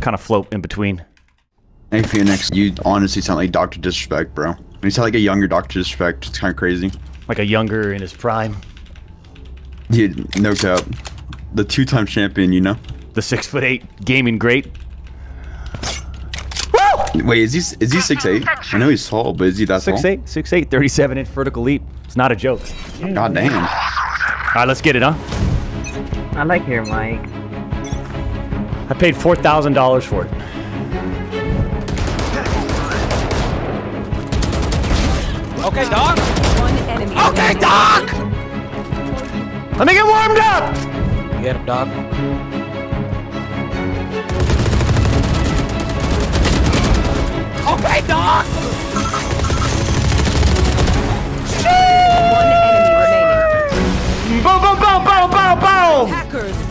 kind of float in between. Hey Phoenix, you honestly sound like Doctor Disrespect, bro. You sound like a younger Doctor Disrespect. It's kind of crazy. Like a younger in his prime. Dude, no cap. The two-time champion, you know. The six foot eight gaming great. Wait, is he is he six eight? I know he's tall, but is he that Six tall? eight, six eight, 37 inch vertical leap. It's not a joke. God damn. All right, let's get it, huh? I like your mic. I paid four thousand dollars for it. Okay, dog. One enemy. Okay, remaining. dog. Let me get warmed up. Get him, dog. Okay, dog. One enemy remaining. Boom, boom, boom, boom, boom, boom. Hackers.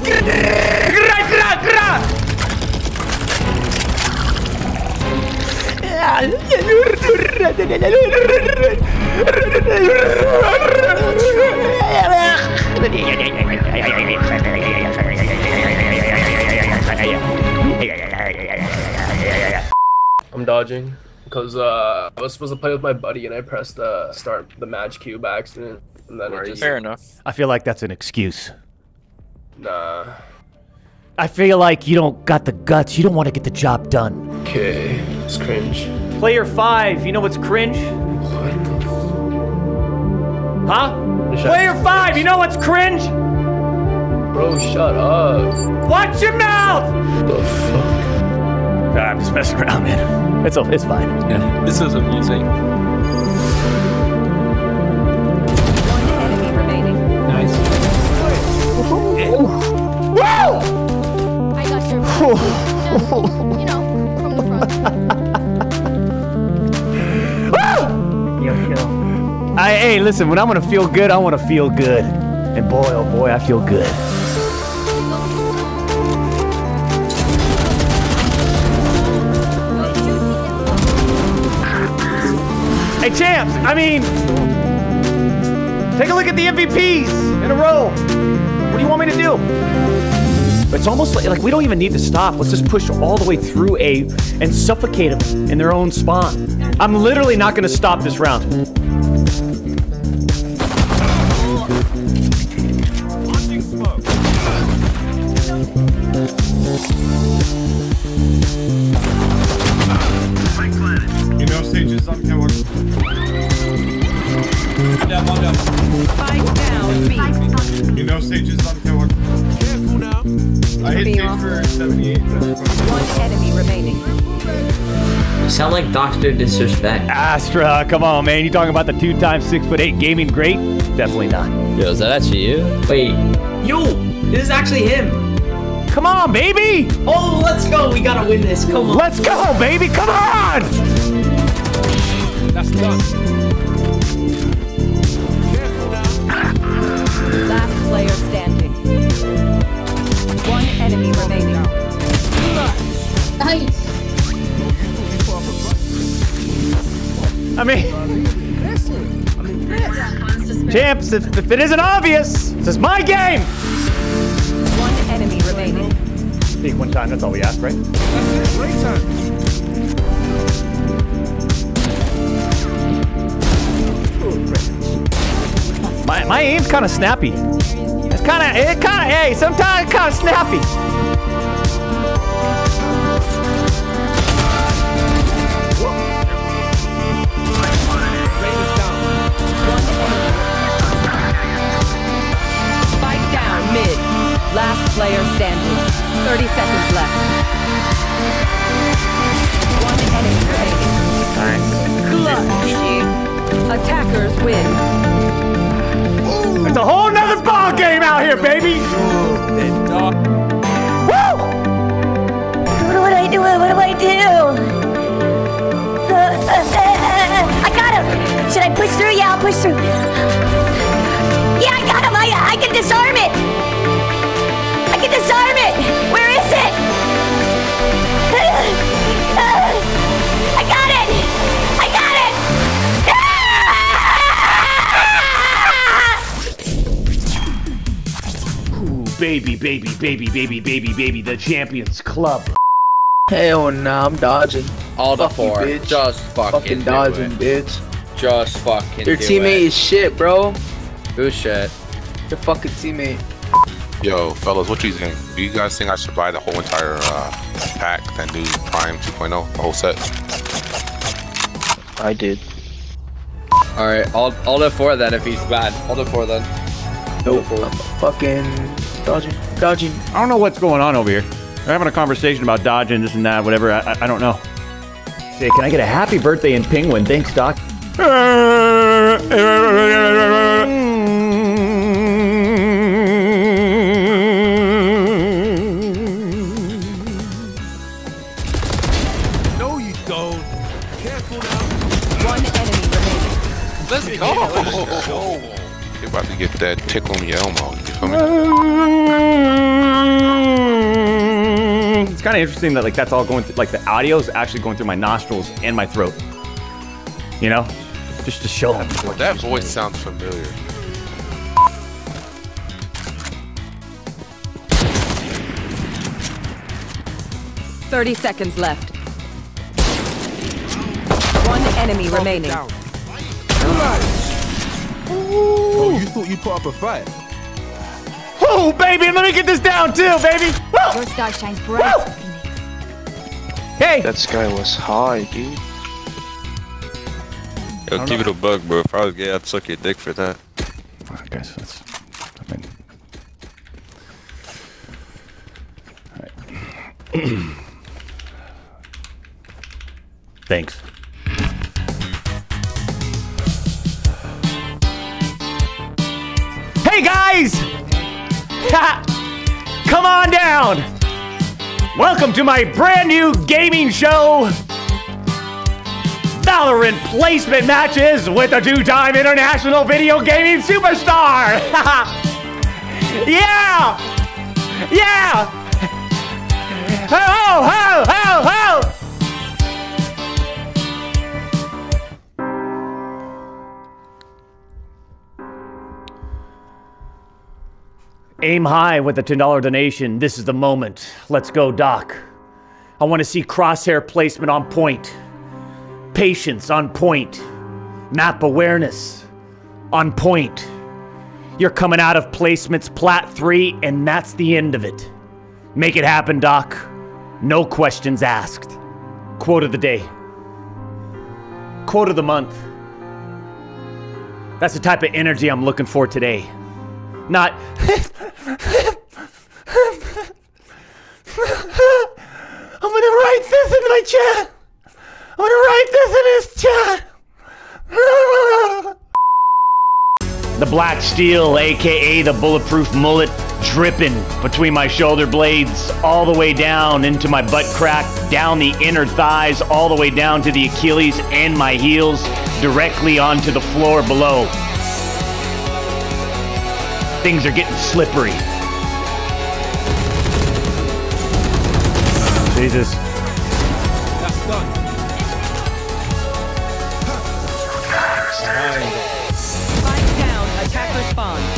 I'm dodging because uh, I was supposed to play with my buddy and I pressed uh, start the match queue by accident and then it just Fair enough. I feel like that's an excuse. nah. I feel like you don't got the guts. You don't want to get the job done. Okay, it's cringe. Player five, you know what's cringe? Huh? Player five, you know what's cringe? Bro, shut up. Watch your mouth! The fuck? I'm just messing around, man. It's it's fine. Yeah, this is amusing. Listen, when I want to feel good, I want to feel good. And boy, oh boy, I feel good. Hey, champs, I mean, take a look at the MVPs in a row. What do you want me to do? It's almost like, like we don't even need to stop. Let's just push all the way through A and suffocate them in their own spawn. I'm literally not going to stop this round. You sound like Doctor Disrespect. Astra, come on, man. You talking about the two-time six foot eight gaming great? Definitely not. Yo, is that actually you? Wait, yo, this is actually him. Come on, baby. Oh, let's go. We gotta win this. Come on. Let's go, baby. Come on. That's done. Last player mean, champs, if, if it isn't obvious, this is my game. One enemy remaining. Speak one time. That's all we ask, right? My, my aim's kind of snappy. It's kind of, it kind of, hey, sometimes kind of snappy. 30 seconds left. One enemy remaining. Clutch. Attackers win. It's a whole nother ball game out here, baby. Woo! What do I do? What do I do? Uh, uh, uh, I got him. Should I push through? Yeah, I'll push through. Yeah, I got him. I, I can disarm it. I can disarm it. Where baby, baby, baby, baby, baby, baby, the Champions Club. Hell nah, I'm dodging. All the Fuck you, four. bitch. Just fucking, Fucking do dodging, it. bitch. Just fucking Your do teammate it. is shit, bro. Who's shit? Your fucking teammate. Yo, fellas, what you think? Do you guys think I should buy the whole entire uh, pack and new Prime 2.0, the whole set? I did. Alright, I'll, I'll live for then if he's bad. I'll live for it then. Nope. I'm fucking dodging. Dodging. I don't know what's going on over here. They're having a conversation about dodging this and that, whatever. I, I, I don't know. Say, can I get a happy birthday in Penguin? Thanks, Doc. about to get that tickle me Elmo. You feel me? It's kind of interesting that like that's all going through, like the audio is actually going through my nostrils and my throat. You know, just to show them. That voice sounds familiar. Thirty seconds left. One enemy remaining. Oh, you thought you put up a fight? Oh, baby, let me get this down too, baby. Woo! Your star shines bright, Phoenix. Hey, That sky was high, dude. Yo, keep it a bug, bro. If I was gay, I'd suck your dick for that. guys, that's. I mean, Alright. Thanks. Guys! Come on down! Welcome to my brand new gaming show! Valorant placement matches with a two-time international video gaming superstar! yeah! Yeah! Aim high with a $10 donation. This is the moment. Let's go, Doc. I want to see crosshair placement on point, patience on point, map awareness on point. You're coming out of placements plat 3, and that's the end of it. Make it happen, Doc. No questions asked. Quote of the day. Quote of the month. That's the type of energy I'm looking for today. Not. I'm gonna write this in my chat. I'm gonna write this in his chat. the black steel, aka the bulletproof mullet, dripping between my shoulder blades, all the way down into my butt crack, down the inner thighs, all the way down to the Achilles and my heels, directly onto the floor below. Things are getting slippery. Jesus. That's done. Spike down. Attacker spawn.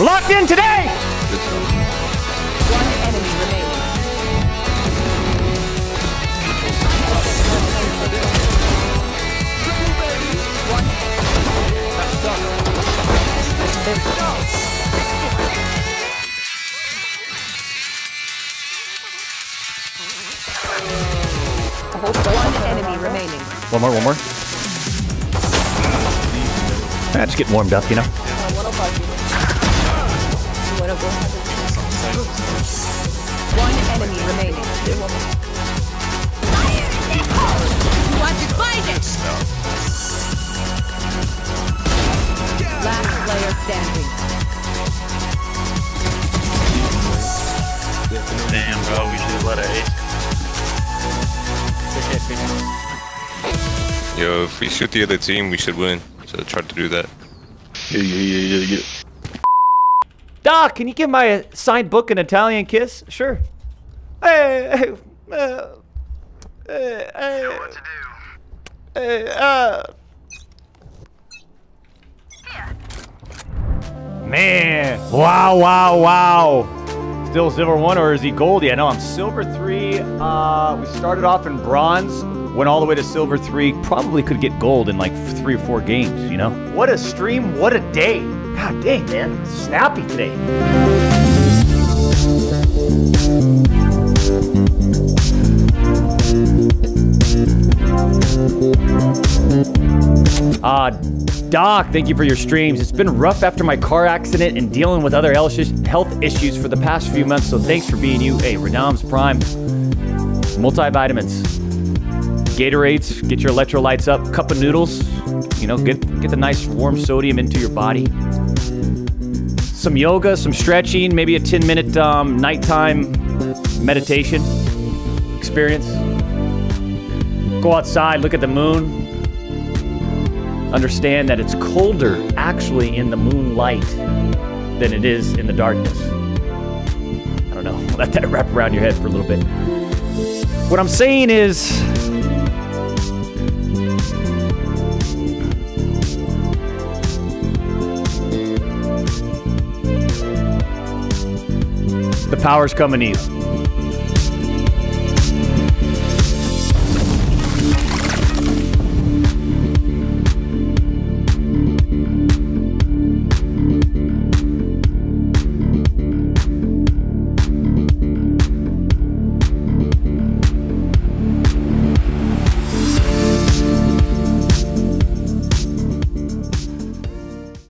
Locked in today! One enemy remaining. One more, one more. Ah, just getting warmed up, you know? One enemy remaining. Last player standing. Damn, bro, we should let her ace. Yo, if we shoot the other team, we should win. So try to do that. Yeah, yeah, yeah, yeah, yeah. Doc, can you give my uh, signed book an Italian kiss? Sure. Hey, hey, uh, hey, hey, hey, uh. Man, wow, wow, wow. Still silver one, or is he gold? Yeah, no, I'm silver three. Uh, we started off in bronze, went all the way to silver three. Probably could get gold in like three or four games. You know? What a stream! What a day! God dang, man, snappy today. Uh, Doc, thank you for your streams. It's been rough after my car accident and dealing with other health issues for the past few months, so thanks for being you. Hey, Redoms Prime, multivitamins, Gatorades, get your electrolytes up, cup of noodles, you know, get, get the nice warm sodium into your body. Some yoga, some stretching, maybe a 10 minute um, nighttime meditation experience. Go outside, look at the moon, understand that it's colder actually in the moonlight than it is in the darkness. I don't know. Let that wrap around your head for a little bit. What I'm saying is. The power's coming you.